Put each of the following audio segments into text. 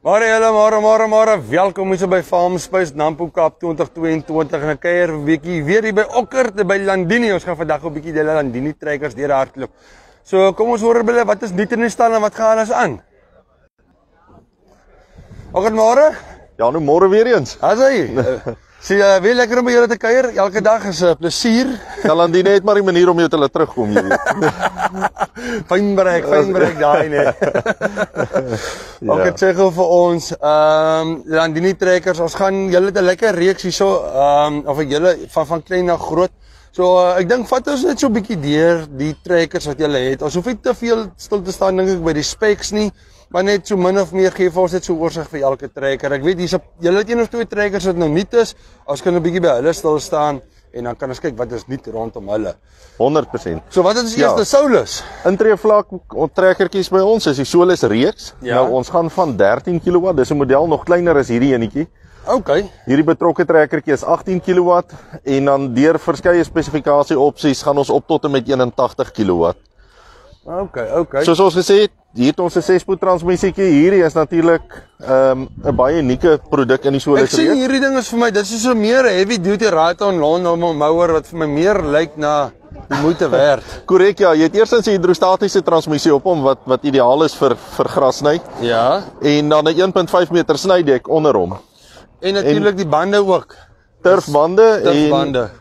Môre julle, môre, môre, môre. Welkom hier by Farm Space Nampo Kaap 2022 en 'n kuier weekie weer hier by Okkert by Landini. Ons gaan vandag 'n bietjie hulle Landini trekkers deur hardloop. So kom ons hoor hulle wat is nuut in die stal en wat gaan ons aan? Okkert môre? Ja, nou môre weer eens. As hy. Sien jy uh, weer lekker om by julle te kuier? Elke dag is 'n uh, plesier. Galandine het maar 'n manier om jou te laat terugkom, jy weet. fyn bereik, fyn bereik daai net. ja. Ook dit sê gou vir ons, ehm um, Landini trekkers, ons gaan julle 'n lekker reeks hierso, ehm um, of julle van van klein na groot. So uh, ek dink vat ons net so 'n bietjie deur die trekkers wat julle het. Ons hoef nie te veel stil te staan dink ek by die specs nie maar net so min of meer gee vir ons net so oorsig vir elke trekker. Ek weet hier's julle het een of twee trekkers wat nou nuut is. Ons kan 'n bietjie by hulle stil staan en dan kan ons kyk wat is nuut rondom hulle. 100%. So wat is die eerste ja. Solus? Intree vlak trekkertjies by ons is die Solus reeks. Ja. Nou ons gaan van 13 kW, dis 'n model nog kleiner as hierdie enetjie. OK. Hierdie betrokke trekkertjie is 18 kW en dan deur verskeie spesifikasie opsies gaan ons op tot en met 81 kW. OK, OK. Soos ons gesê het, hier het ons 'n 6-spoed transmissietjie. Hierdie is natuurlik ehm, 'n um, baie unieke produk in die Solus. Ek sien hierdie ding is vir my, dit is so meer heavy duty ride-on lawnmower mower wat vir my meer lyk na die moeite werd. Korrek ja, jy het eers 'n hidrostatiese transmissie op hom wat wat ideaal is vir vir grassny. Ja. En dan 'n 1.5 meter snydek onder hom. En natuurlik die bande ook. Turfbande en turfbande. En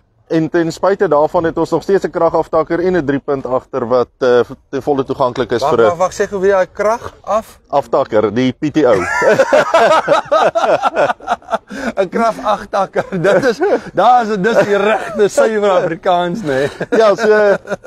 ten spyte daarvan het ons nog steeds 'n kragaftakker en 'n 3 punt agter wat uh, te volle toeganklik is wacht, vir 'n Wag, wag, sê gou weer daai krag af. Aftakker, die PTO. 'n Kragaftakker. Dit is daar is dis die regte suiwer Afrikaans nê. Nee. ja, so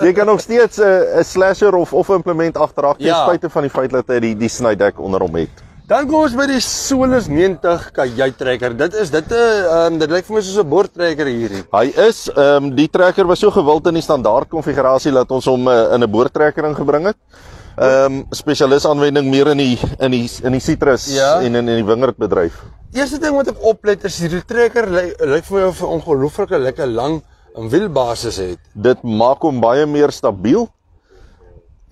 jy kan nog steeds 'n uh, slasher of of implement agterag ten ja. spyte van die feit dat hy die die snydek onder hom het. Dan kom ons by die Solus 90 kajuit trekker. Dit is dit 'n ehm um, dit lyk vir my soos 'n boortrekker hierdie. Hy is ehm um, die trekker was so gewild in die standaard konfigurasie dat ons hom uh, in 'n boortrekker ingebring het. Ehm um, spesialis aanwending meer in die in die in die sitrus ja? en in in die wingerdbedryf. Eerste ding wat ek oplet is hierdie trekker lyk ly vir my of 'n ongelooflike lekker lang en wielbasis het. Dit maak hom baie meer stabiel.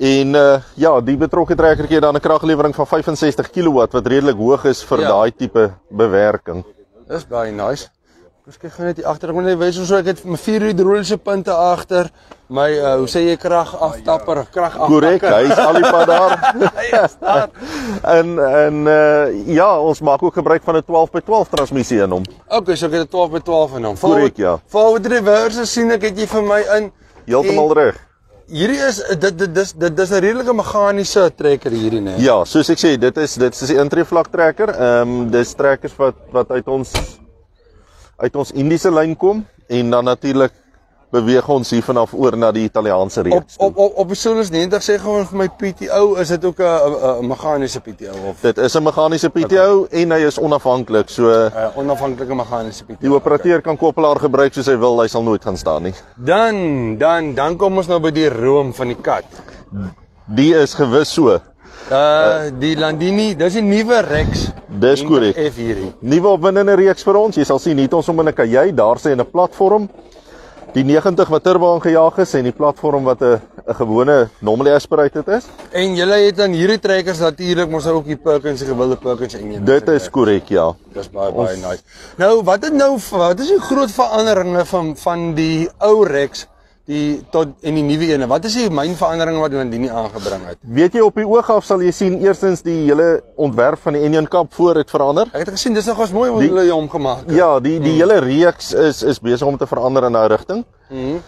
En uh ja, die betrokke trekkertjie het dan 'n kraglewering van 65 kW wat redelik hoog is vir ja. daai tipe bewerking. Dis baie nice. Ek kyk gou net hier agter. Ek moet net wys hoe so ek het my vier hidroliese punte agter. My uh hoe sê jy krag aftapper, krag aftakker. Korrek, hy's al die pad daar. hy is daar. en en uh ja, ons maak ook gebruik van 'n 12 by 12 transmissie in hom. Okay, so ek het 'n 12 by 12 in hom. Korrek, ja. Forward reverse sien ek het jy vir my in heeltemal reg hierdie is dit dit dis dit dis 'n redelike meganiese trekker hierdie nê. Ja, soos ek sê, dit is dit is 'n intree vlak trekker. Ehm um, dis trekkers wat wat uit ons uit ons Indiese lyn kom en dan natuurlik beweeg ons hier vanaf oor na die Italiaanse reeks. Op op op, op Solus 90 sê gewoon vir my PTO, is dit ook 'n meganiese PTO of Dit is 'n meganiese PTO okay. en hy is onafhanklik. So 'n uh, onafhanklike meganiese PTO. Die operateur okay. kan koppelaar gebruik soos hy wil, hy sal nooit gaan staan nie. Dan dan dan kom ons nou by die room van die kat. Die is gewis so. Uh die Landini, dis 'n nuwe Rex. Dis korrek. F hierdie. Nuwe opwindende reeks vir ons. Jy sal sien hier het ons hom in 'n kajuit, daar sê in 'n platform die 90 wat turbo aangejaag is en die platform wat 'n 'n gewone normally aspirated is. En julle het dan hierdie trekkers natuurlik mos ook die Perkins gewilde Perkins en Dit is korrek, ja. Dis baie baie nice. Nou, wat het nou wat is die groot veranderinge van van die ou Rex die tot en die nuwe ene. Wat is die myn veranderinge wat nie aangebring het? Weet jy op die oog af sal jy sien eerstens die hele ontwerp van die engine kap voor het verander. Ek het gesien dis nogals mooi hoe hulle hom gemaak het. Ja, die die hmm. hele reeks is is besig om te verander in 'n rigting. Mhm.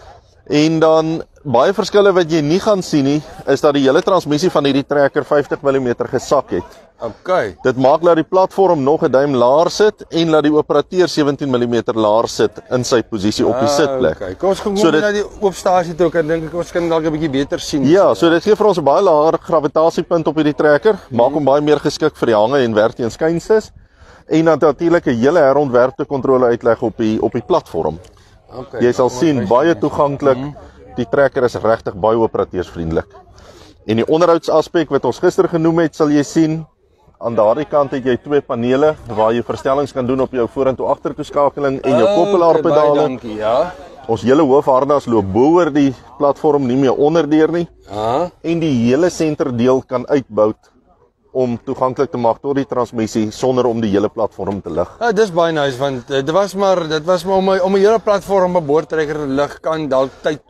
En dan baie verskille wat jy nie gaan sien nie, is dat die hele transmissie van hierdie trekker 50 mm gesak het. OK. Dit maak dat die platform nog 'n duim laer sit en dat die operateur 17 mm laer sit in sy posisie op die ah, sitplek. OK. Kom ons gaan so na die oopstasie toe, ek dink ek ons kan dalk 'n bietjie beter sien. Ja, so dit gee vir ons 'n baie laer gravitasiepunt op hierdie trekker, maak hom baie meer geskik vir die hange en werk teen skynstes en dan natuurlik 'n hele herontwerpte kontrole uitleg op die op die platform. Okay. Jy sal sien baie toeganklik. Mm -hmm. Die trekker is regtig baie operateursvriendelik. En die onderhoudsaspek wat ons gister genoem het, sal jy sien aan daardie kant het jy twee panele waar jy verstellings kan doen op jou vorentoe agtertoe skakeling en jou koppelaarpedale. Okay, dankie, ja. Ons hele hoofharnas loop bo oor die platform nie meer onderdeur nie. Ja. En die hele senterdeel kan uitbou om toeganklik te maak tot die transmissie sonder om die hele platform te lig. Ja, dis baie nice want dit was maar dit was maar om my om 'n hele platform op boordtrekker te lig kan dalk tyd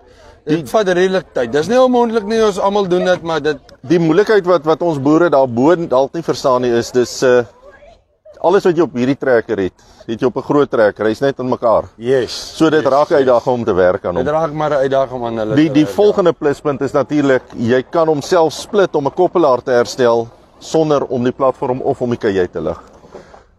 Dit vat redelik tyd. Dis nie onmoontlik nie, ons almal doen dit, maar dit die moeilikheid wat wat ons boere daarbo dalk nie verstaan nie is dis uh alles wat jy op hierdie trekker het, het jy op 'n groot trekker. Hy's net in mekaar. Yes. So dit yes, raak uitdaging om te werk aan hom. Dit raak maar 'n uitdaging aan hulle. Die die volgende pluspunt is natuurlik jy kan homself split om 'n koppelaar te herstel sonder om die platform of om die kajuit te lig.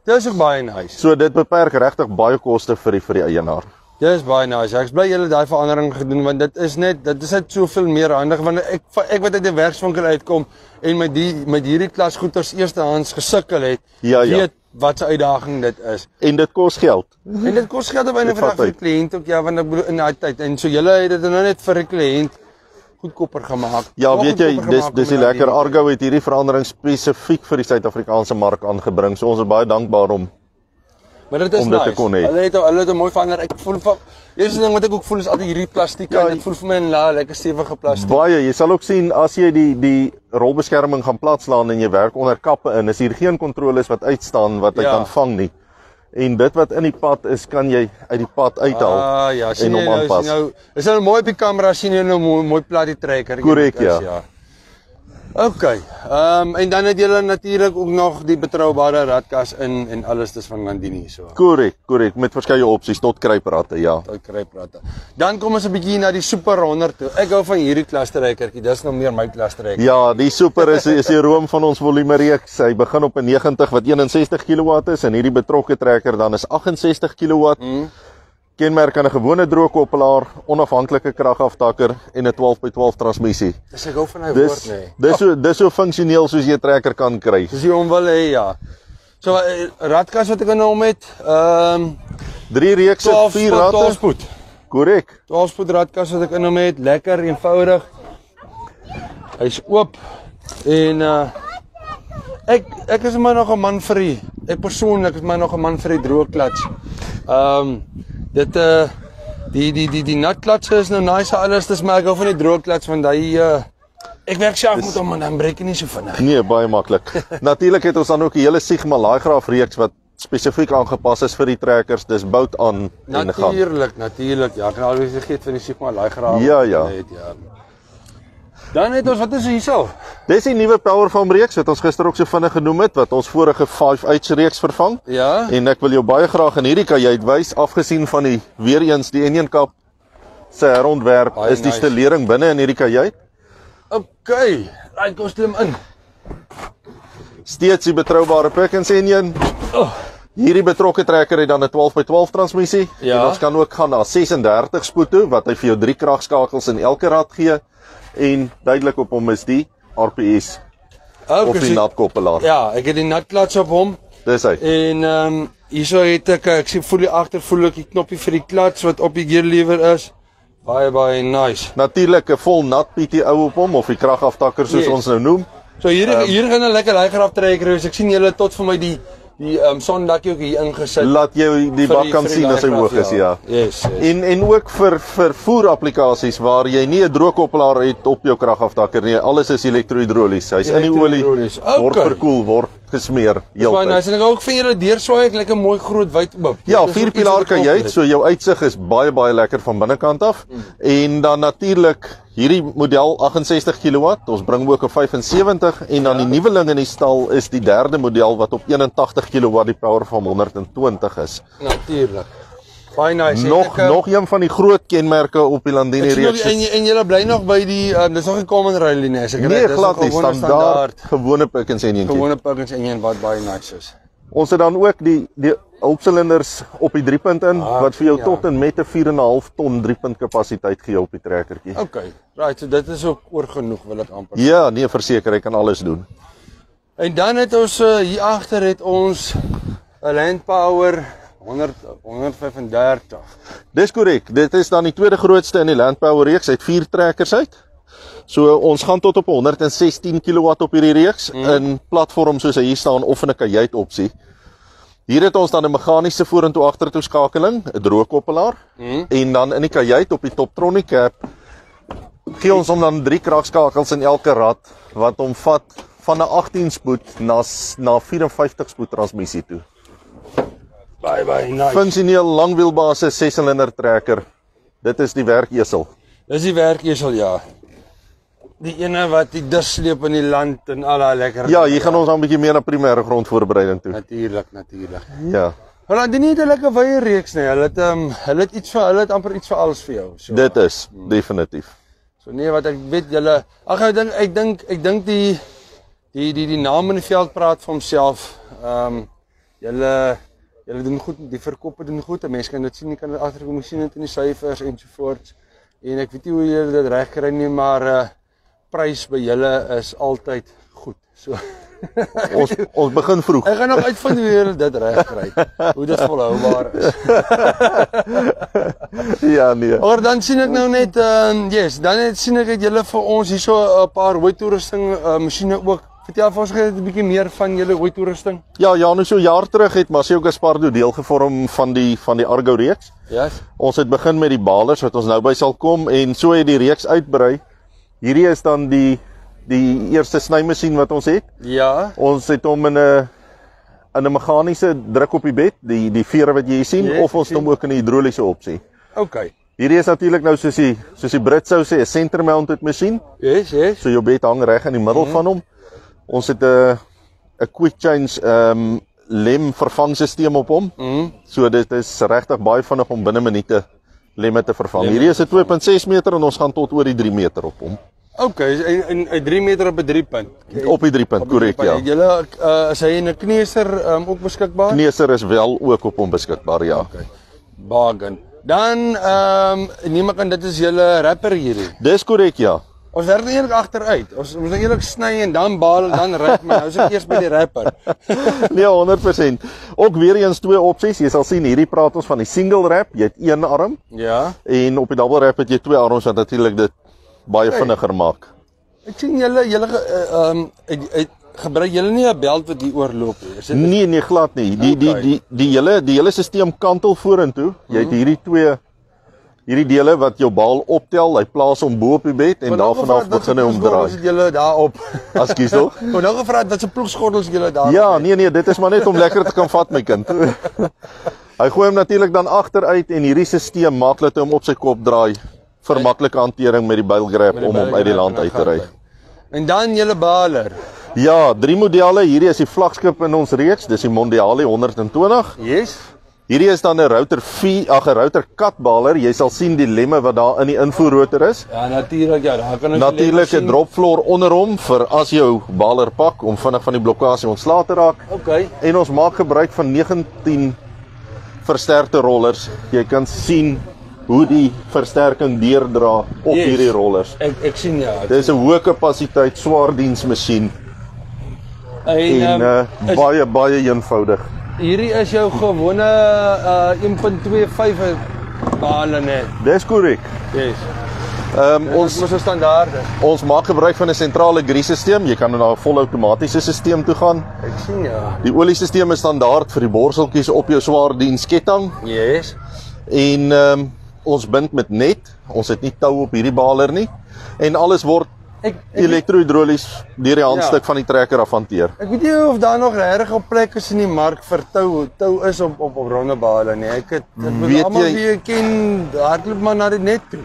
Dit is ook baie nice. So dit beperk regtig baie koste vir die vir die eienaar. Dis baie nice. Ek bly julle daai verandering gedoen want dit is net dit is net soveel meer handig want ek ek wat uit die werkswinkel uitkom en met die met hierdie klas goeders eerstehands gesukkel het. Ja, ja. Weet wat 'n uitdaging dit is. En dit kos geld. En dit kos geld op 'n van die kliënt ook ja want ek bedoel in daai tyd en so julle het dit nou net vir 'n kliënt goedkoper gemaak. Ja, weet jy, dis dis die lekker Argo het hierdie verandering spesifiek vir die Suid-Afrikaanse mark aangebring. So ons is baie dankbaar om Maar dit is om dit nice. te kon hê. Hulle het hulle het 'n mooi verander. Ek voel van Eerste ding wat ek ook voel is al die hierdie plastiek ja, en dit voel vir my 'n la lekker stewige plastiek. Baie, jy sal ook sien as jy die die rolbeskerming gaan plaatslaan en jy werk onder kappe in, is hier geen kontroles wat uitstaan wat hy ja. kan vang nie. En dit wat in die pad is, kan jy uit die pad uithaal. Ah ja, sien jy nou, sien nou, is nou mooi op die kamera sien jy nou mooi mooi plat die trekker. Korrek, ja. ja. OK. Ehm um, en dan het julle natuurlik ook nog die betroubare radkas in en alles dis van Landini so. Korrek, korrek met verskeie opsies tot kruipratte, ja. Tot kruipratte. Dan kom ons 'n bietjie na die Super 100 toe. Ek hou van hierdie klasterrykertjie. Dis nou meer my klasterryker. Ja, die Super is is die room van ons volume reeks. Hy begin op 'n 90 wat 61 kW is en hierdie betrokke trekker dan is 68 kW. Mm kenmerk aan 'n gewone droogkoppelaar, onafhanklike kragaftakker en 'n 12x12 transmissie. Dis ek hou van hy woord nê. Nee. Dis so dis so funksioneel soos jy 'n trekker kan kry. Dis jy hom wil hê ja. So uh, radkas wat ek nou hom het, ehm um, drie reekse, vier ratte. 12 spoed. Korrek. 12 spoed radkas wat ek in hom het, lekker eenvoudig. Hy's oop en uh ek ek is maar nog 'n man vir die ek persoonlik is maar nog 'n man vir die droë klats. Ehm um, dit uh die die die die natklatse is nou nice alles. Dis maar ek hou van die droë klats want hy uh ek werk self met hom en dan breek hy nie so vinnig. Nee baie maklik. Natuurlik het ons dan ook 'n hele Sigma laaigraaf reeks wat spesifiek aangepas is vir die trekkers. Dis bout aan en gaan. Natuurlik natuurlik ja ek kan alweer vergeet van die Sigma laaigraaf ja ja. Net ja Dan het ons wat is hierso? Dis die nuwe Powerfarm reeks wat ons gister ook so vinnig genoem het wat ons vorige 5H reeks vervang. Ja. En ek wil jou baie graag in hierdie kajuit wys afgesien van die weer eens die Enien Kap se herontwerp is die nice. stelering binne in hierdie kajuit. OK, ry kom slim in. Steeds die betroubare Perkins Enien. Oh. Hierdie betrokke trekker het dan 'n 12x12 transmissie. Ja. En ons kan ook gaan na 36 spoed toe wat hy vir jou drie kragskakels in elke rad gee en duidelik op hom is die RPS okay, of die natkoppelaar. Ja, ek het die natklats op hom. Dis hy. En ehm um, hierso het ek ek sien voel die agter voel ek die knoppie vir die klats wat op die gearlever is. Baie baie nice. Natuurlik 'n vol nat PTO op hom of die kragaftakker soos yes. ons nou noem. So hier um, hier gaan 'n lekker lekker aftrekker. Ek sien julle tot vir my die die ehm um, sondakkie ook hier ingesit. Laat jy die bak kan sien as hy hoog is, ja. ja. Yes, yes. En en ook vir vir voer applikasies waar jy nie 'n droogkoppelaar het op jou kragaftakker nie. Alles is elektro-hidrolies. Hy's in die olie. Okay. Word verkoel, word gesmeer heeltyd. Nice en ek ook vir julle deurswaai ek lekker mooi groot wyd oop. Ja, vier pilaar kan jy, so jou uitsig is baie baie lekker van binnekant af. Mm. En dan natuurlik hierdie model 68 kW, ons bring ook 'n 75 en dan ja. die nuweling in die stal is die derde model wat op 81 kW die power van 120 is. Natuurlik. Baie nice. Nog ek, nog een van die groot kenmerke op die Landini reeks. En en jy bly nog by die um, dis nog 'n common rail nie, as ek reg. Nee, glad nie, standaard, standaard gewone Perkins enjin. Gewone Perkins enjin wat baie nice is. Ons het dan ook die die hulpsilinders op die 3 punt in ah, wat vir jou ja. tot en met 'n 4.5 ton 3 punt kapasiteit gee op die trekkertjie. Okay. Right, so dit is ook oor genoeg wil ek amper. Ja, nee, verseker, hy kan alles doen. En dan het ons uh, hier agter het ons 'n Land Power 100 135. Dis korrek. Dit is dan die tweede grootste in die Landpower reeks. Hy het 4 trekkers uit. So ons gaan tot op 116 kW op hierdie reeks mm. in platform soos hy hier staan of in 'n kajuit opsie. Hier het ons dan 'n meganiese vorentoe agtertoe skakeling, 'n droogkoppelaar mm. en dan in die kajuit op die Toptronic cap gee ons hom dan drie kragskakels in elke rad wat hom vat van 'n 18 spoed na na 54 spoed transmissie toe. Baie baie nice. Funksioneel langwielbasis 6-silinder trekker. Dit is die werkesel. Dis die werkesel ja. Die ene wat die dus sleep in die land en al daai lekker. Ja, hier gaan ons dan 'n bietjie meer na primêre grondvoorbereiding toe. natuurlik, natuurlik. Ja. Hulle doen nie 'n lekker wye reeks nie. Hulle het ehm um, hulle het iets vir hulle het amper iets vir alles vir jou. So. Dit is definitief. So nee, wat ek weet julle ag ek dink ek dink ek dink die die die die naam in die veld praat vir homself. Ehm um, julle julle doen goed, die verkope doen goed. 'n Mens kan dit sien, jy kan dit agterkom sien dit in die syfers ensovoorts. En ek weet nie hoe julle dit regkry nie, maar uh prys by julle is altyd goed. So Ons ons begin vroeg. ek gaan nog uitvind hoe julle dit regkry. Hoe dit volhoubaar is. Ja, nee. Maar dan sien ek nou net ehm uh, yes, dan het, sien ek dat julle vir ons hierso 'n paar rooi toerusting uh, masjiene ook. Vertel vir ons gou 'n bietjie meer van julle rooi toerusting. Ja, ja, nou so jaar terug het Masio Gaspardo deel gevorm van die van die Argo reeks. Ja. Ons het begin met die balers wat ons nou by sal kom en so het die reeks uitbrei. Hierdie is dan die die eerste snymasjien wat ons het. Ja. Ons het hom in 'n in 'n meganiese druk op die bed, die die vere wat jy hier sien Yes, of ons het hom ook in 'n hidroliese opsie. OK. Hierdie is natuurlik nou soos die soos die Brit sou sê, 'n center mounted masjien. Yes, yes. So jou bed hang reg in die middel mm. van hom. Ons het 'n 'n quick change ehm um, lem vervangstelsel op hom. Mhm. So dit is regtig baie vinnig om binne minute lemme te vervang. Lemme Hierdie is 'n 2.6 meter en ons gaan tot oor die 3 meter op hom. OK, en en 'n 3 meter op 'n 3 punt. Op die 3 punt, korrek ja. Julle uh, is hy in 'n kneeser um, ook beskikbaar? Kneeser is wel ook op hom beskikbaar, ja. OK. Bargain. Dan ehm um, neem ek aan dit is julle rapper hierdie. Dis korrek ja. Ons werk nie eintlik agteruit. Ons ons moet eerlik sny en dan baal en dan rap, maar nou is ek eers by die rapper. Nee, 100%. Ook weer eens twee opsies. Jy sal sien hierdie praat ons van die single wrap. Jy het een arm Ja. en op die double wrap het jy twee arms wat natuurlik dit baie vinniger maak. Ek sien julle julle uh, ehm um, gebruik julle nie 'n beld wat hier oorloop nie. Is dit Nee, nee, glad nie. Die die Okay. die die hele die hele stelsel kantel vorentoe. Jy het hierdie twee hierdie dele wat jou bal optel, hy plaas hom bo op die bed en daarvan af begin hy Ons omdraai. het julle daarop. Askies tog? Ek nou gevra het wat se ploegsgordels julle daar. Ja, nee nee, dit is maar net om lekker te kan vat my kind. hy gooi hom natuurlik dan agteruit en hierdie stelsel maak dat hy hom op sy kop draai vir maklike hantering met die builgrab om hom uit die land uit te ry. En dan julle baler. Ja, drie modelle. Hierdie is die vlaggenskap in ons reeks. Dis die Mondiale 120. Yes. Hierdie is dan 'n router 4, ag 'n router katbaler. Jy sal sien die lemme wat daar in die invoerrotor is. Ja, natuurlik ja, daar kan ons Natuurlik 'n dropfloor onder hom vir as jou baler pak om vinnig van die blokkade ontslae te raak. Okay. En ons maak gebruik van 19 versterkte rollers. Jy kan sien hoe die versterking deurdra op Yes. hierdie rollers. Ek ek sien ja. Dis 'n hoë kapasiteit swaar diensmasjien En, en ehm, uh, is- baie baie eenvoudig. Hierdie is jou gewone uh 1.25 bale net. Dis korrek. Yes. Ehm um, Ons ons is. ons maak gebruik van 'n sentrale grease-stelsel. Jy kan na 'n volautomatiese stelsel toe gaan. Ek sien ja. Die oliesisteem is standaard vir die borseltjies op jou swaar diensketting Yes. en ehm um, ons bind met net. Ons het nie tou op hierdie baler nie en alles word Ek ek, elektro-hidrolies deur die handstuk Ja. van die trekker af hanteer. ek weet nie of daar nog regtig op plek is in die mark vir tou tou is op op op ronde bale nie. Ek het ek Weet almal wie ek ken hardloop maar na die net toe.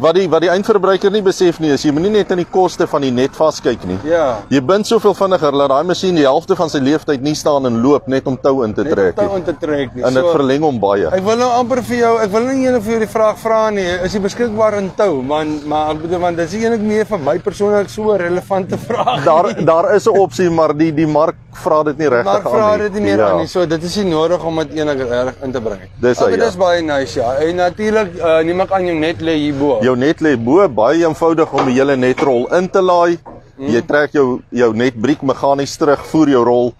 Wat die wat die eindverbruiker nie besef nie is jy moenie net aan die koste van die net vaskyk nie. Ja. Jy bind soveel vinniger dat daai masjien die helfte van sy lewensduur nie staan en loop net om tou in te Net trek tou nie. om te trek nie. En dit verleng hom baie. Ek wil nou amper vir jou, ek wil nie eendag vir jou die vraag vra nie. Is jy beskikbaar in tou? Man, maar ek bedoel want dit is eintlik meer vir my persoonlik so 'n relevante vraag. Daar daar is 'n opsie, maar die die mark vra dit nie regtig maar aan vra dit nie meer ja. aan nie. So dit is nie nodig om dit enig reg in te bring. Dis okay, ja. dis baie nice ja. En natuurlik uh, neem ek aan jou net lê hierbo. Jou net lê bo, baie eenvoudig om die hele netrol in te laai. Hmm. Jy trek jou jou netbriek meganies terug, voer jou rol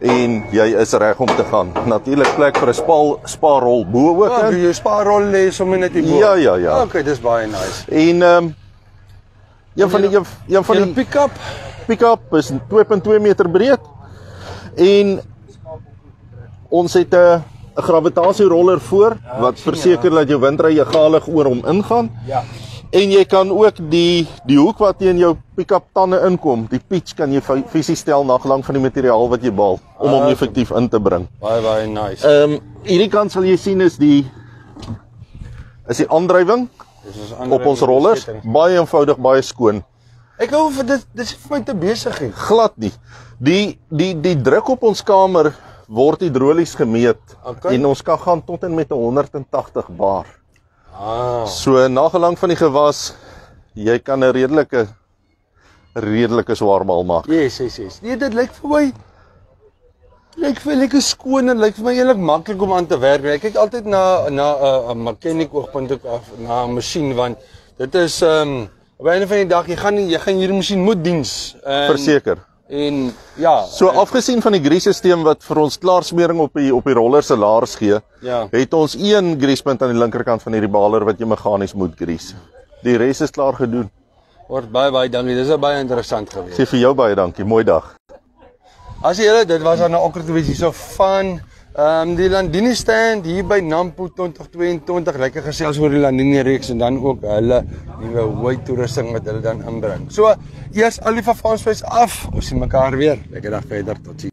en jy is reg om te gaan. Natuurlik plek vir 'n spaal spaarrol bo ook Ja, jou spaarrol lê sommer net hierbo. Ja, ja, ja. Okay, dis baie nice. En ehm um, een van die een, een van die pick-up pick-up is 2.2 meter breed en ons het 'n 'n gravitasieroller voor wat verseker dat jou windry galig oor hom ingaan. Ja. En jy kan ook die die hoek wat teen jou pick-up tande inkom, die pitch kan jy fisies stel na gelang van die materiaal wat jy baal om hom Ah, effektief in te bring. Baie baie nice. Ehm um, hierdie kant sal jy sien is die is die aandrywing Dis ons op ons rollers, baie eenvoudig, baie skoon. Ek hou vir dit dis vir my te besig hier. Glad nie. Die die die druk op ons kamer word hidrolies gemeet Okay. en ons kan gaan tot en met 180 bar. Ah. So nagelang van die gewas, jy kan 'n redelike redelike swaar maal maak. Yes, yes, yes. Nee, dit lyk vir my lyk vir my lekker skoon en lyk vir my eintlik maklik om aan te werk. Ek kyk altyd na na 'n uh, mechanic oogpunt ook af na 'n masjien want dit is ehm um, op 'n van die dag jy gaan jy gaan hierdie masjien moet diens. En, Verseker. En ja, So afgesien van die grease-stelsel wat vir ons klaarsmering op die op die roller se laars gee, Ja. het ons een greasepunt aan die linkerkant van hierdie baler wat jy meganies moet grease. Die res is klaar gedoen. word baie baie dankie. Dis baie interessant gewees. Sê vir jou baie dankie. Mooi dag. As jy hulle dit was dan 'n okkerd hierso van ehm um, die Landini stand hier by Nampo 2022 lekker gesels oor die Landini reeks en dan ook hulle nuwe white toerusting wat hulle dan inbring. So, eers al die vervangsprys af. Ons sien mekaar weer. Lekker dag verder. Totsiens.